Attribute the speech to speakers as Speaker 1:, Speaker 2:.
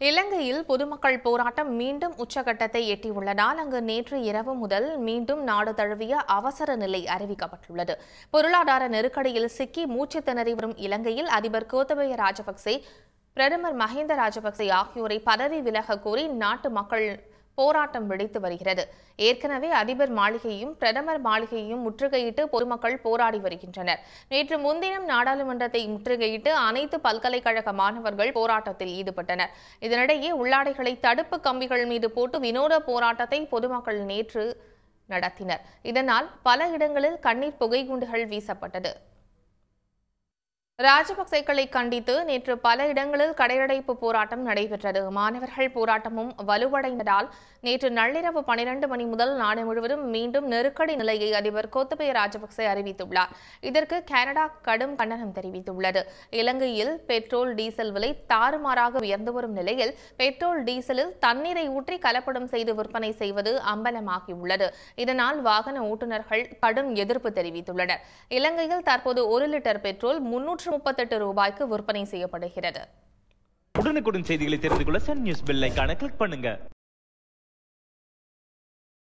Speaker 1: இலங்கையில் பொதுமக்கள் போராட்டம் மீண்டும் உச்சகட்டத்தை எட்டியுள்ளதால் அங்கு நேற்று இரவு முதல் மீண்டும் நாடு தழுவிய அவசர நிலை அறிவிக்கப்பட்டுள்ளது. பொருளாதார நெருக்கடியில் சிக்கி மூச்சு திணறி வரும் இலங்கையில் அதிபர் கோத்தபய ராஜபக்சே பிரதமர் மஹிந்த ராஜபக்சே ஆகியோரை பதவி விலக கோரி நாட்டு மக்கள் போராட்டம் வெடித்து வருகிறது. ஏற்கனவே அதிபர் மாளிகையும் பிரதமர் மாளிகையும் முற்றுகையிட்டு பொதுமக்கள் போராடி வருகின்றனர். நேற்று முன்தினம் நாடாளுமன்றத்தை முற்றுகையிட்டு அனைத்து பல்கலைக்கழக மாணவர்கள் போராட்டத்தில் ஈடுபட்டனர். இதனிடையே உள்ளாடைகளை தடுப்பு கம்பிகள் மீது போட்டு வினோத போராட்டத்தை பொதுமக்கள் நேற்று நடத்தினர். இதனால் பல இடங்களில் கண்ணீர் புகை குண்டுகள் வீசப்பட்டது. ராஜபக்சேக்களை கண்டித்து நேற்று பல இடங்களில் கடையடைப்பு போராட்டம் நடைபெற்றது. மாணவர்கள் போராட்டமும் வலுவடைந்ததால் நேற்று நள்ளிரவு பனிரெண்டு மணி முதல் நாடு முழுவதும் மீண்டும் நெருக்கடி நிலையை அதிபர் கோத்தபய ராஜபக்சே அறிவித்துள்ளார். இதற்கு கனடா கடும் கண்டனம் தெரிவித்துள்ளது. இலங்கையில் பெட்ரோல் டீசல் விலை தாறுமாறாக உயர்ந்து வரும் நிலையில் பெட்ரோல் டீசலில் தண்ணீரை ஊற்றி கலப்படம் செய்து விற்பனை செய்வது அம்பலமாகியுள்ளது. இதனால் வாகன ஓட்டுநர்கள் கடும் எதிர்ப்பு தெரிவித்துள்ளனர். இலங்கையில் தற்போது ஒரு லிட்டர் பெட்ரோல் முன்னூற்று முப்பத்தெட்டு ரூபாய்க்கு விற்பனை செய்யப்படுகிறது.
Speaker 2: உடனுக்குடன் செய்திகளை தெரிந்து கொள்ள சன் நியூஸ் பெல் ஐக்கான கிளிக் பண்ணுங்க.